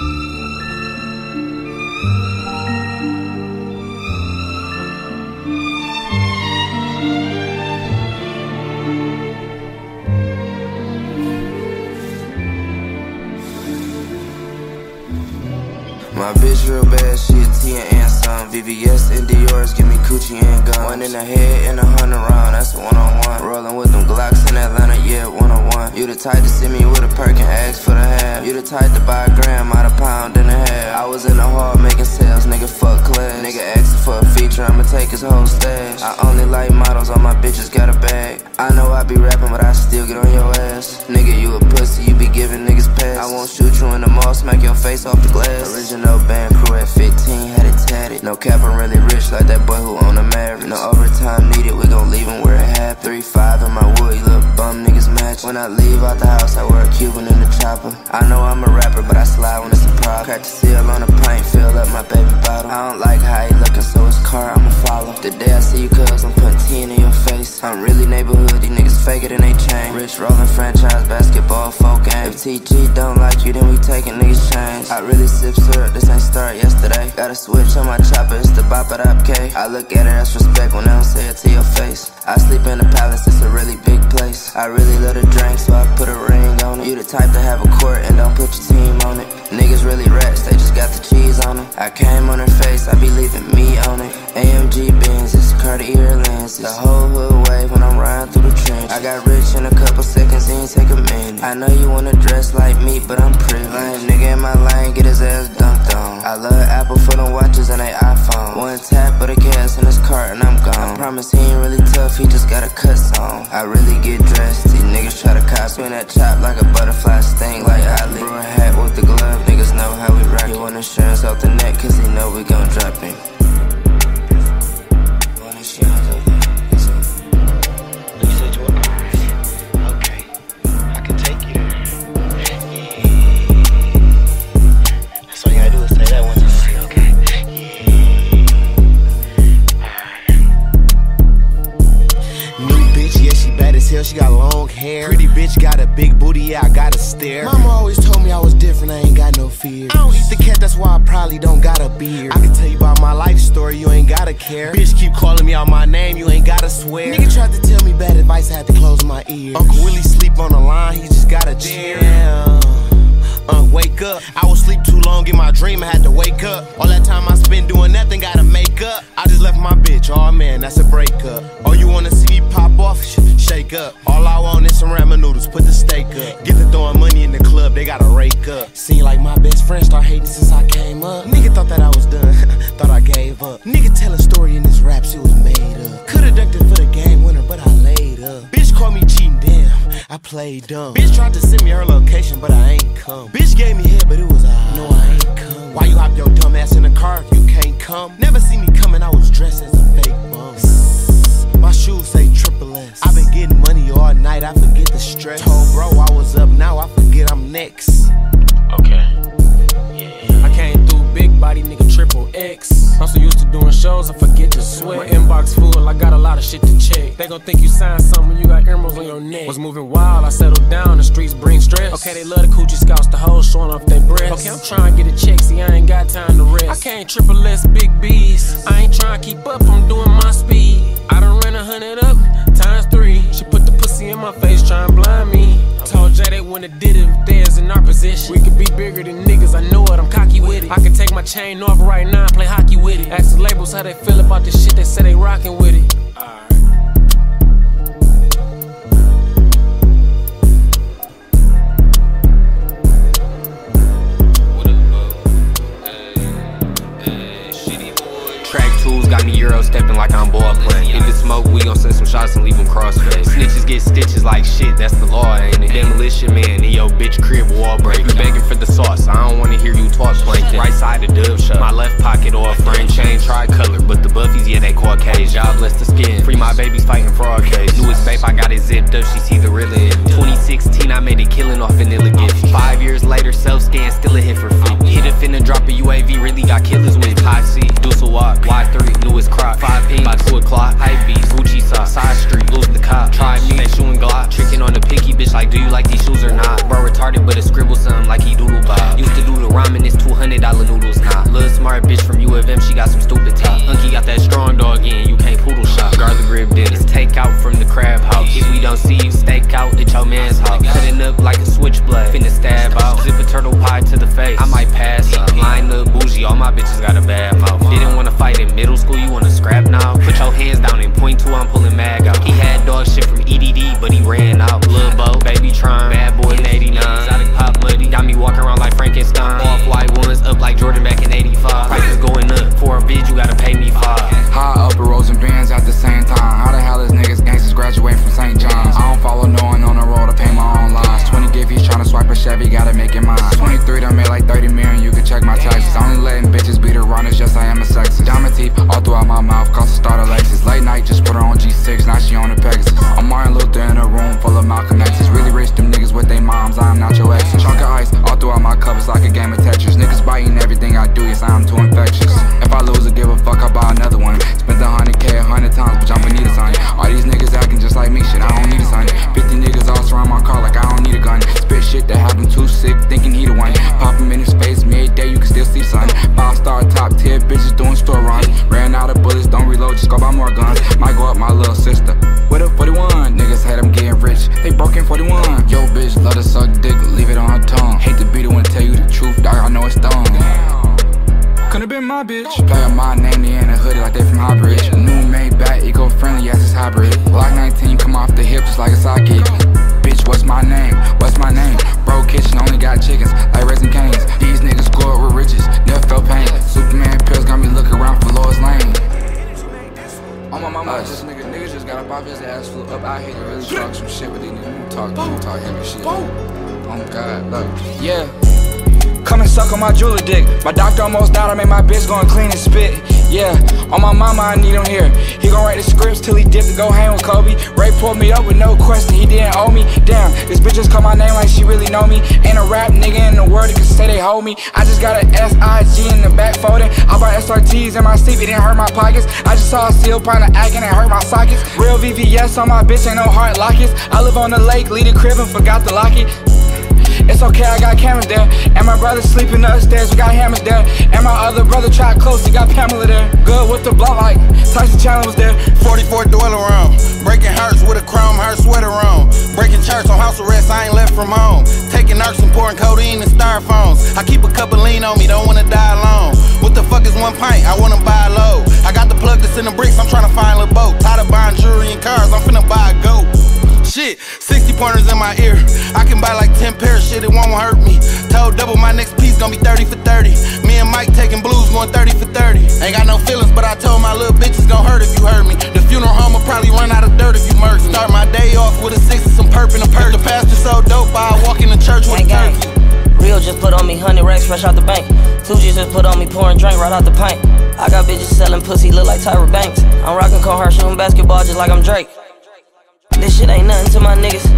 My bitch real bad, she a T some VVS and Dior's, give me coochie and gun. One in the head and a hundred round, that's one on one. Rolling with them Glocks in Atlanta, yeah, one on one. You the type to see me with a perk and ask for the half. You the type to buy a gram out a pound and a half. I was in the hall making sales, nigga, fuck class. Nigga asking for a feature, I'ma take his whole stash. I only like models, all my bitches got a bag. I know I be rapping, but I still get on your ass. Nigga, you a pussy, you be giving niggas pass. I won't shoot you in the mall, smack your face off the glass. Original band crew at 15, had it tatted. No cap, I'm really rich, like that boy who own a Maverick. No overtime needed, we gon' leave him where it happened. 3-5 in my wood, you little bum niggas When I leave out the house, I wear a Cuban in the chopper. I know I'm a rapper, but I slide when it's a prop. Crack the seal on a pint, fill up my baby bottle. I don't like how he looking, so it's car I'ma follow. The day I see you, cuz I'm putting 10 in your face. I'm really neighborhood, these niggas fake it and they change. Rich rolling franchise, basketball, folk game. If TG don't like you, then we taking niggas chains. I really sip syrup, this ain't start yesterday. Got a switch on my chopper, it's the bop it up K. I look at it, that's respect when I don't say it to your face. I sleep in the palace, it's a really big place. I really love to drink, so I put a ring on it. You the type to have a court and don't put your team on it. Niggas really rats, they just got the cheese on them. I came on her face, I be leaving me on it. AMG Benz, Cartier lenses. The whole hood wave when I'm riding through the trench. I got rich in a couple seconds, it ain't take a minute. I know you wanna dress like me, but I'm pretty lame. Nigga in my lane, get his ass dunked on. I love Apple for the watches and they iPhone. One tap of the gas in his car and I'm gone. I promise he ain't really tough, he just got a cut song. I really get dressed, these niggas try to cop. Spin that chop like a butterfly ears. Uncle Willie sleep on the line, he just got a chair. Uh, wake up. I was sleep too long in my dream, I had to wake up. All that time I spent doing nothing, gotta make up. I just left my bitch, oh man, that's a breakup. Oh, you wanna see me pop off? Sh- shake up. All I want is some ramen noodles, put the steak up. Get to throwing money in the club, they gotta rake up. Seem like my best friend start hating since I came up. Nigga thought that I was done, thought I gave up. Nigga tell a story in this rap, shit was made up. Could've ducked it for the game winner, but I laid up. Bitch called me cheating, damn, I played dumb. Bitch tried to send me her location, but I ain't come. Bitch gave me head, but it was I. No, I ain't come. Why you hop your dumb ass in the car if you can't come? Never see me coming, I was dressed as a fake bum. My shoes say triple S. i been getting money all night, I forget the stress. Told bro I was up, now I forget I'm next. Okay. Yeah. I came through big body, nigga, triple X. I'm so used to doing shows, I forget to sweat. My inbox full, I got a lot of shit to check. They gon' think you signed something, you got emeralds on your neck. Was moving wild, I settled down, the streets bring stress. Okay, they love the coochie scouts, the hoes showing off their breasts. Okay, I'm trying to get a check, see, I ain't got time to rest. I can't triple S, big B's. I ain't trying to keep up, I'm doing my speed. I done ran a hundred up, times three. She put the pussy in my face, trying to blind me. Wouldn't have did it if theirs in our position. We could be bigger than niggas, I know it, I'm cocky with it. I can take my chain off right now and play hockey with it. Ask the labels how they feel about this shit, they say they rockin' with it. Stepping like I'm ball playing. If it's smoke, we gon' send some shots and leave them crossfade. Snitches get stitches like shit, that's the law, ain't it? Demolition man in your bitch crib wall break. You begging for the sauce, I don't wanna hear you talk plankton. Right side of dove shut, my left pocket all frame chain tricolor, but the buffies yeah they Caucasian. God bless the skin, free my babies fighting for our case. Newest babe, I got it zipped up, she see the real in. 16, I made a killing off an illegal. Five years later, self scan, still a hit for free. Hit a finna drop a UAV, really got killers with 5C. Deuce walk, Y3, newest crop. 5P by 2 o'clock. Hype beats, Gucci saw, side street, lose the cop. Try me, they shoeing Glock. Tricking on the picky bitch, like, do you like these shoes or not? Bro, retarded, but it scribble something like he doodle bob. Used to do the rhyming, it's $200 noodles, nah. Little smart bitch from U of M, she got some stupid top. Hunky got that strong dog in, you can't poodle shop. Garlic rib it's take out from the crab house. If we don't see you, stake out at your man Cutting up like a switchblade, finna stab out. Zip a turtle pie to the face, I might pass up. Line up bougie, all my bitches got a bad mouth. Didn't wanna fight in middle school, you wanna scrap now? Put your hands down. My doctor almost died, I made my bitch go and clean and spit. Yeah, on my mama, I need him here. He gon' write the scripts till he dip to go hang with Kobe. Ray pulled me up with no question, he didn't owe me. Damn, this bitch just call my name like she really know me. Ain't a rap nigga in the world that can say they hold me. I just got a S-I-G in the back folding. I bought SRTs in my sleep, it didn't hurt my pockets. I just saw a seal pint of acting, it hurt my sockets. Real VVS on my bitch, ain't no heart lockets. I live on the lake, lead the crib and forgot to lock it. It's okay, I got cameras there. And my brother sleeping upstairs, we got hammers there. And my other brother tried close, he got Pamela there. Good with the block like Tyson Chandler was there. 44 dwell around. Breaking hearts with a chrome heart sweater on. Breaking charts on house arrest, I ain't left from home. Taking narcs and pouring codeine and styrofoams. I keep a cup of lean on me, don't wanna die alone. What the fuck is one pint? I wanna buy a load. I got the plug that's in the bricks, I'm trying to find a boat. Tired of buying jewelry and cars, I'm finna buy a goat. Shit, 60 pointers in my ear. I can buy like 10 pairs, shit, it won't hurt me. Told double my next piece gonna be 30 for 30. Me and Mike taking blues, going 30 for 30. Ain't got no feelings, but I told my little bitch it's gonna hurt if you hurt me. The funeral home will probably run out of dirt if you me. Start my day off with a six and some perp and a perk. The pastor so dope, I walk in the church with a Gang, turkey. Real just put on me 100 racks fresh out the bank. Two G's just put on me pouring drink right out the pint. I got bitches selling pussy, look like Tyra Banks. I'm rocking Carhartt, shooting basketball just like I'm Drake. This shit ain't nothing to my niggas.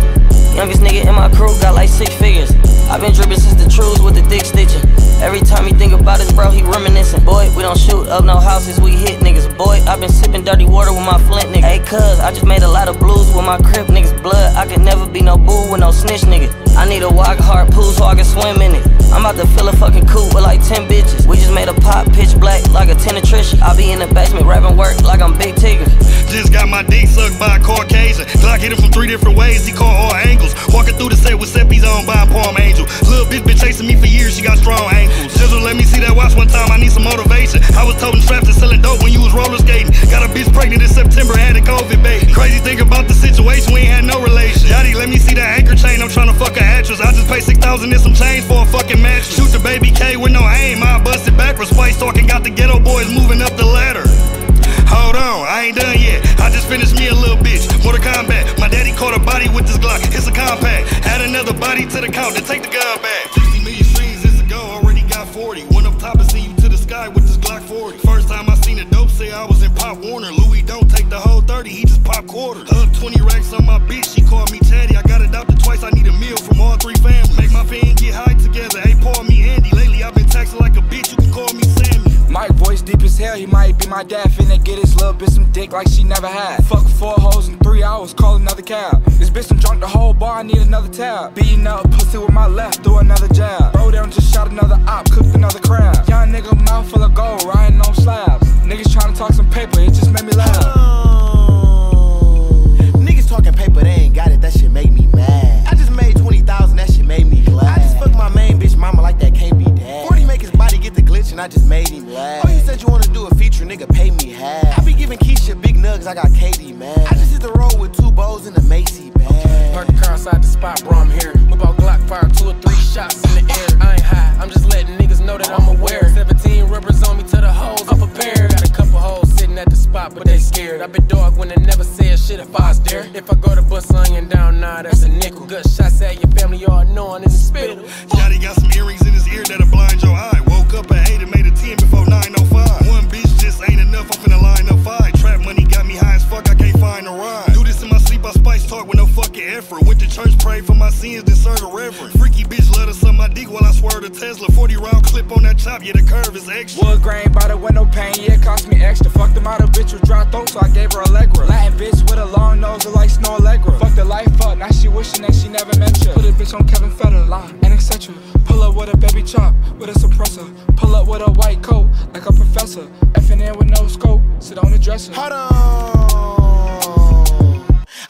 Youngest nigga in my crew got like six figures. I've been dripping since the truths with the dick stitching. Every time he think about his bro, he reminiscing. Boy, we don't shoot up no houses, we hit niggas. Boy, I've been sipping dirty water with my flint nigga. Hey, cuz, I just made a lot of blues with my crip niggas. Blood, I could never be no boo with no snitch nigga. I need a wide hard pool so I can swim in it. I'm about to fill a fucking coop with like 10 bitches. We just made a pop pitch black like a tenatrician. I be in the basement rapping work like I'm Big Tigger. Just got my dick sucked by a Caucasian. Glock hit him from three different ways, he caught all angles. Walking through the set with Seppi's on by a palm angel. Little bitch been chasing me for years, she got strong ankles. Just let me see that watch one time, I need some motivation. I was toting straps and selling dope when you was roller skating. Got a bitch pregnant in September, had a COVID baby. Crazy thing about the situation, we ain't had no relation. Yachty, let me see that anchor chain, I'm trying to fuck a actress. I just paid 6,000 and some change for a fucking mattress. Shoot the baby K with no aim, I bust it backwards. Spice talking, got the ghetto boys moving up the ladder. Hold on, I ain't done yet. I just finished me a little bitch. Mortal Kombat. My daddy caught a body with this Glock. It's a compact. Add another body to the count. Then take the gun my dad. Finna get his little bitch some dick like she never had. Fuck four hoes in three hours, call another cab. This bitch done drunk the whole bar, I need another tab. Beating up pussy with my left, do another jab. Bro down just shot another op, cooked another crab. Young nigga mouth full of gold, riding on slabs. Niggas tryna talk some paper, it just made me laugh. Niggas talking paper, they ain't got it, that shit make me mad. I just made 20,000, that shit made me glad. I just and I just made him laugh. Oh, you said you wanna do a feature, nigga, pay me half. I be giving Keisha big nugs, I got Katie, man. I just hit the road with two bows in the Macy bag. Okay. Park the car outside the spot, bro, I'm here. Whip out Glock, fire two or three shots in the air. I ain't high, I'm just letting niggas know that I'm aware. 17 rubbers on me to the hoes, I'm prepared but they scared. I been dog when they never said shit if I was there. If I go to bust onion down, nah, that's a nickel. Good shots at your family, all knowing in the spittle. Yachty got some earrings in his ear that'll blind your eye. Woke up at 8 and made a 10 before 9.05. One bitch just ain't enough, I'm finna line up five. Trap money got me high as fuck, I can't find a ride. Do this in my sleep, I spice talk with no fucking effort. Went to church, prayed for my sins, then served a reverend. Freaky bitch dick while I swerve the Tesla. 40 round clip on that chop, yeah, the curve is extra. Wood grain by the window no pain, yeah, it cost me extra. Fucked them out, a bitch with dry throat, so I gave her Allegra. Latin bitch with a long nose, look like Snow Allegra. Fucked the life up, now she wishing that she never met you. Put a bitch on Kevin Federline, and etc. Pull up with a baby chop, with a suppressor. Pull up with a white coat, like a professor. Effing in with no scope, sit on the dresser. Hold on.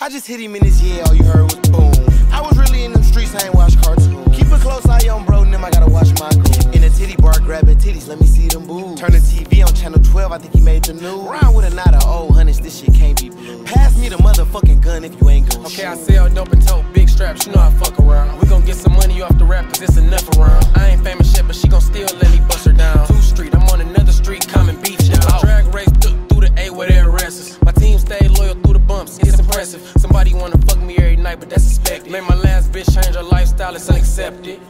I just hit him in his yeah, oh, all you heard was boom. I was really in them streets, I ain't watch cartoons. Keep a close eye on bro, and I gotta watch my goon. In a titty bar, grabbing titties, let me see them boobs. Turn the TV on channel 12, I think he made the news. Round with a knot of old hunnids, this shit can't be blue. Pass me the motherfucking gun if you ain't gon' Okay, I shoot. sell dope and tote big straps, you know I fuck around. We gon' get some money off the rap, cause it's enough around. I ain't famous yet, but she gon' still let me bust her down. Two street, I'm on another street, common beach, y'all. Drag race through the A where they arrest us. My team stayed loyal through the bumps, it's impressive. Somebody wanna fuck me every night, but that's expected. Made my last bitch change her lifestyle, it's unaccepted.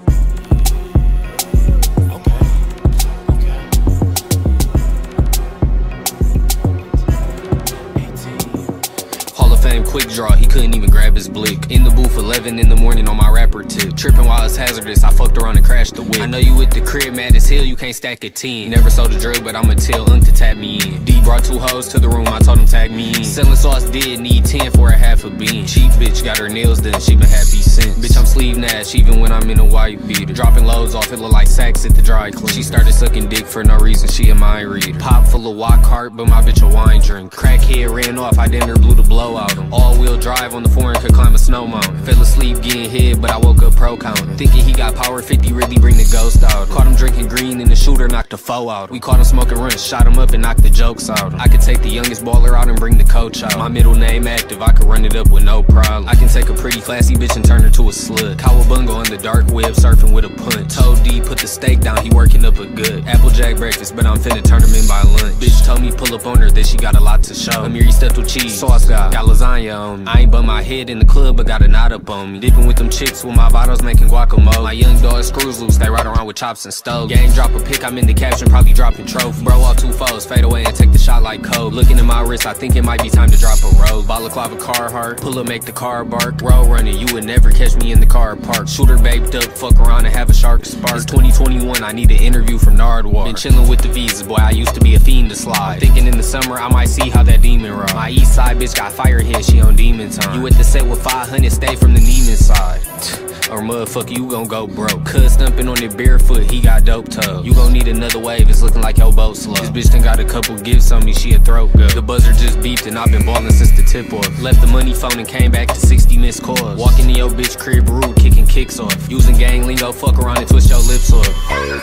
Hall of Fame quick draw, he couldn't even grab his blick. In the booth, 11 in the morning on my rapper tip. Tripping while it's hazardous, I fucked around and crashed the whip. I know you with the crib, mad as hell, you can't stack a 10. Never sold a drug, but I'ma tell Unk to tap me in. Brought two hoes to the room, I told him tag me in. Selling sauce did need 10 for a half a bean. Cheap bitch got her nails done, she been happy since. Bitch, I'm sleeve Nash, even when I'm in a white beater. Dropping loads off, it look like sacks at the dry clean. She started sucking dick for no reason, she a mind reader. Pop full of walk heart, but my bitch a wine drink. Crackhead ran off, I damn near blew the blow out him. All wheel drive on the foreign could climb a snow mountain. Fell asleep getting hit, but I woke up pro counting. Thinking he got power 50, really bring the ghost out. Caught him drinking green and the shooter knocked the foe out. We caught him smoking runs, shot him up and knocked the jokes out. I could take the youngest baller out and bring the coach out. My middle name active, I could run it up with no problem. I can take a pretty classy bitch and turn her to a slut. Cowabunga on the dark web, surfing with a punt. Toe D put the steak down, he working up a good. Applejack breakfast, but I'm finna turn him in by lunch. Bitch told me pull up on her that she got a lot to show. Amiri stuffed with cheese, sauce guy, got lasagna on me. I ain't bump my head in the club, but got a knot up on me. Dipping with them chicks with my bottles making guacamole. My young dog screws loose, they ride around with chops and stoves. Gang drop a pick, I'm in the caption, probably dropping trophy. Bro, all two foes, fade away and take the shot like code. Looking at my wrist, I think it might be time to drop a road. Balaclava Carhartt, pull up, make the car bark. Road running, you would never catch me in the car park. Shooter baked up, fuck around and have a shark spark. It's 2021, I need an interview from Nardwuar. Been chilling with the visas, boy, I used to be a fiend to slide. Thinking in the summer, I might see how that demon roll. My east side bitch got fire hit, she on demon time. You at the set with 500, stay from the Neiman side. Or motherfucker, you gon' go broke. Cuz stumping on it barefoot, he got dope toe. You gon' need another wave, it's looking like your boat slow. This bitch done got a couple gifts on me, she a throat go. The buzzer just beeped and I've been ballin' since the tip off. Left the money phone and came back to 60 missed calls. Walking in your bitch crib rude, kicking kicks off. Using gang lingo, fuck around and twist your lips off. Using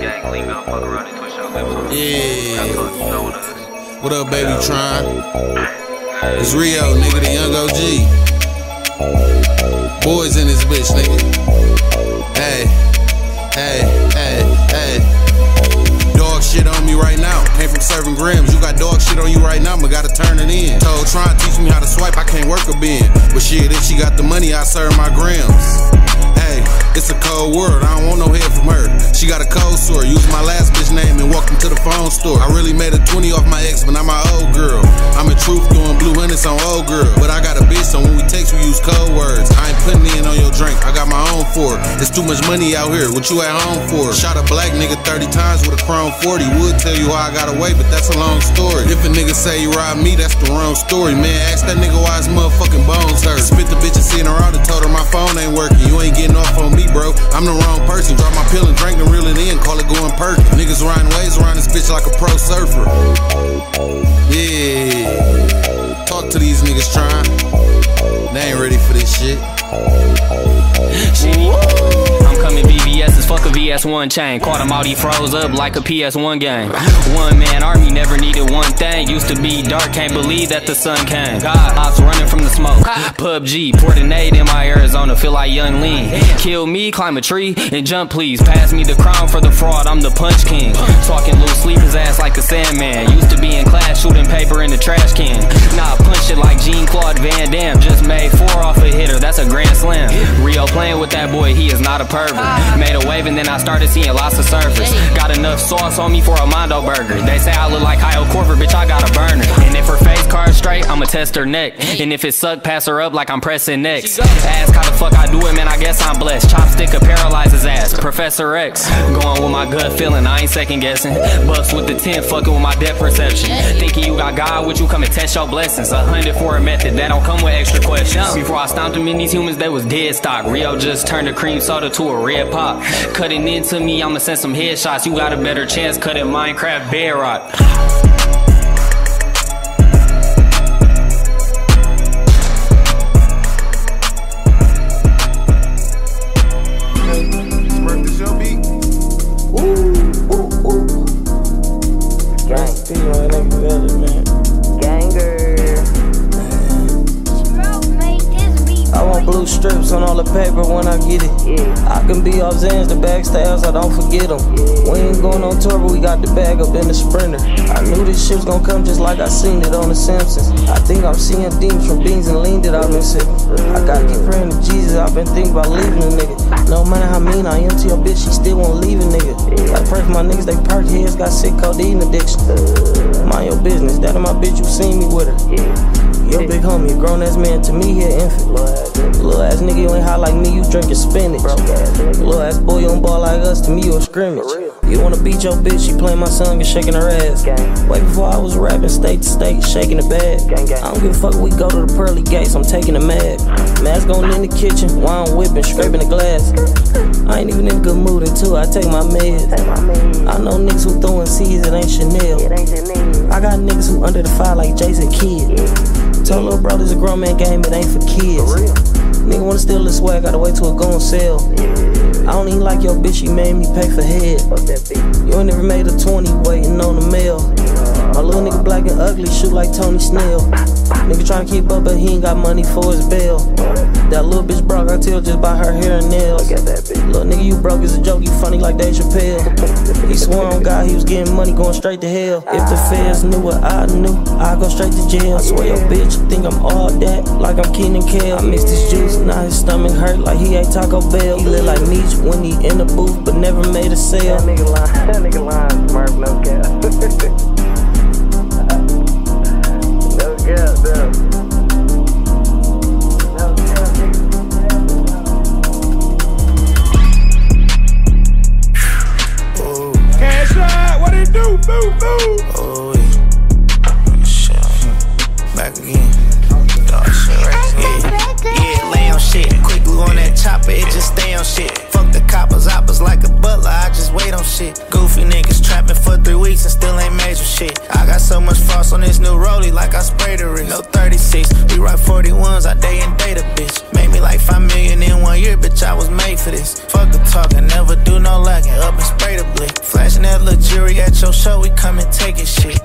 gang lingo, fuck around and twist your lips off. Yeah. What up, baby? Trying. It's Rio, nigga, the young OG. Boys in this bitch, nigga. Hey, hey, hey, hey. Dog shit on me right now. Came from serving grams. You got dog shit on you right now, but gotta turn it in. Told try and teach me how to swipe. I can't work a bin. But shit, if she got the money, I serve my grams. Hey, it's a cold world. I don't want no head from her. She got a cold sore. Used my last bitch name and walked into the phone store. I really made a 20 off my ex, but not my old girl. I'm in truth doing blue hundreds on old girl. But I got a bitch, so when we text, we use code words. I ain't putting in on your drink. I got my own for it. It's too much money out here. What you at home for? Shot a black nigga 30 times with a chrome 40. Would tell you how I got away, but that's a long story. If a nigga say you robbed me, that's the wrong story. Man, ask that nigga why his motherfucking bones hurt. Spit the bitch and seen her out and told her my phone ain't working. You ain't getting off on me, bro. I'm the wrong person. Drop my pill and drink and reel it in. Call it going perky. Niggas riding waves around this bitch like a pro surfer. Yeah. Talk to these niggas trying. They ain't ready for this shit. I'm coming VVS as fuck a VVS. GS1 chain. Caught him out, he froze up like a PS1 game. One man army never needed one thing. Used to be dark, can't believe that the sun came. God, ops running from the smoke. PUBG, poured a nade in my Arizona, feel like young lean. Kill me, climb a tree, and jump please. Pass me the crown for the fraud, I'm the punch king. Talking loose, sleep his ass like a sandman. Used to be in class, shooting paper in the trash can. Nah, punch it like Jean Claude Van Damme. Just made four off a hitter, that's a grand slam. Rio playing with that boy, he is not a pervert. Made a wave and then I started seeing lots of surface. Got enough sauce on me for a Mondo burger. They say I look like Kyle Korver, bitch, I got a burner. Test her neck. And if it suck, pass her up like I'm pressing next. Ask how the fuck I do it, man, I guess I'm blessed. Chopstick could paralyze his ass. Professor X, going with my gut feeling, I ain't second guessing. Bucks with the 10, fucking with my depth perception. Thinking you got God with you, come and test your blessings. A hundred for a method, that don't come with extra questions. Before I stomped them in these humans, they was dead stock. Rio just turned a cream soda to a red pop. Cutting into me, I'ma send some headshots. You got a better chance cutting Minecraft bedrock. Strips on all the paper when I get it. I can be off Zans, the backstabs, I don't forget them. We ain't going on tour, but we got the bag up in the sprinter. I knew this shit was gonna come just like I seen it on The Simpsons. I think I'm seeing demons from beans and lean that I've been sipping. I gotta keep praying to Jesus, I've been thinking about leaving a nigga. No matter how mean I am to your bitch, she still won't leave a nigga. I pray for my niggas, they perk heads, got sick codeine addiction. Mind your business, that of my bitch, you seen me with her. Your big homie, grown ass man, to me, he an infant. Like me, you drinking spinach. Little ass boy, you don't ball like us, to me, you a scrimmage. You wanna beat your bitch, she playing my song and shaking her ass. Way before I was rapping state to state, shaking the bag. I don't give a fuck, we go to the pearly gates, I'm taking the mag. Mask on in the kitchen, wine whipping, scraping the glass. I ain't even in good mood until I take my meds. I know niggas who throwing seeds, it ain't Chanel. I got niggas who under the fire like Jason Kidd. Tell little brothers a grown man game, it ain't for kids. Nigga wanna steal the swag, gotta wait till it go on sale. I don't even like your bitch, she made me pay for head. You ain't never made a 20 waiting on the mail. My little nigga black an ugly, shoot like Tony Snell. Nigga tryna keep up, but he ain't got money for his bail. That little bitch broke, I tell just by her hair and nails. Little nigga, you broke as a joke, you funny like Dave Chappelle. He swore on God he was getting money, going straight to hell. If the feds knew what I knew, I'd go straight to jail. I swear your bitch think I'm all that, like I'm Kenan Kel. I mixed his juice, now his stomach hurt like he ate Taco Bell. He look like Meech when he in the booth, but never made a sale. That nigga lying, that nigga lying, Smurf, no cap. Back again. Yeah. Yeah, lay on shit. Quick glue on that chopper, it just stay on shit. Fuck the coppers, oppers like a butler, I just wait on shit. Goofy niggas trapping for three weeks and still ain't major shit. I got so much frost on this new rollie like I sprayed the wrist. No 36, we rock 41s, I day and date a bitch. Made me like 5 million in one year, bitch, I was made for this. Fuck the talking, never do no lacking, up and spray the. Flashing that little jury at your show, we come and take it shit.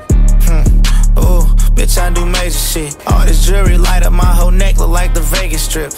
Hmm. Ooh, bitch, I do major shit. All this jewelry light up my whole neck, look like the Vegas strip.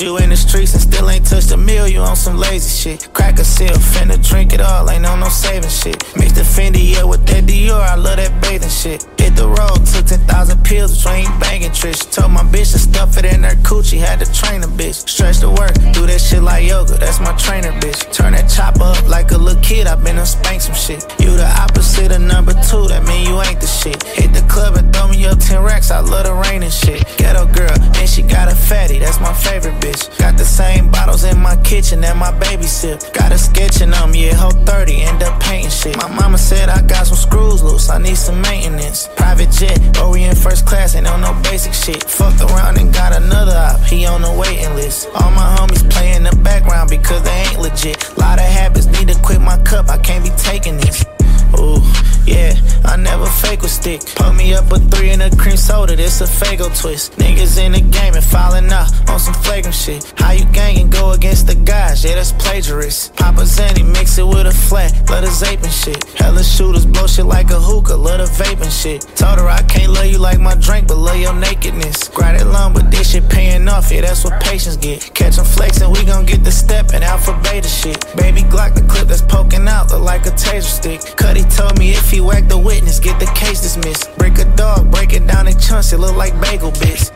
You in the streets and still ain't touched a meal, you on some lazy shit. Crack a seal, finna drink it all, ain't on no saving shit. Mix the Fendi, yeah, with that Dior, I love that bathing shit. Hit the road, took 10,000 pills, which ain't banging tricks. Told my bitch to stuff it in her coochie, had to train a bitch. Stretch the work, do that shit like yoga, that's my trainer, bitch. Turn that chopper up like a little kid, I been done spank some shit. You the opposite of number two, that mean you ain't the shit. Hit the club and throw me up 10 racks, I love the rain and shit. Ghetto girl, and she got a fatty, that's my favorite bitch. Got the same bottles in my kitchen that my baby sip. Got a sketching on me, yeah, whole 30, end up painting shit. My mama said I got some screws loose, I need some maintenance. Private jet, or we in first class, ain't on no basic shit. Fucked around and got another op, he on the waiting list. All my homies play in the background because they ain't legit. Lot of habits, need to quit my cup, I can't be taking this. Ooh, yeah, I never fake with stick. Put me up a three in a cream soda, this a Faygo twist. Niggas in the game and falling out on some flagrant shit. How you gangin', go against the guys, yeah, that's plagiarist. Papa Zanny, mix it with a flat, let us ape and shit. Hella shooters blow shit like a hookah, let the vaping shit. Told her I can't love you like my drink, but love your nakedness. Grind it long, but this shit paying off, yeah, that's what patience get. Catch 'em flexing, we gon' get the step and alpha beta shit. Baby Glock, the clip that's poking out, look like a taser stick. Cuddy told me he whack the witness, get the case dismissed. Break a dog, break it down in chunks, it look like bagel bits.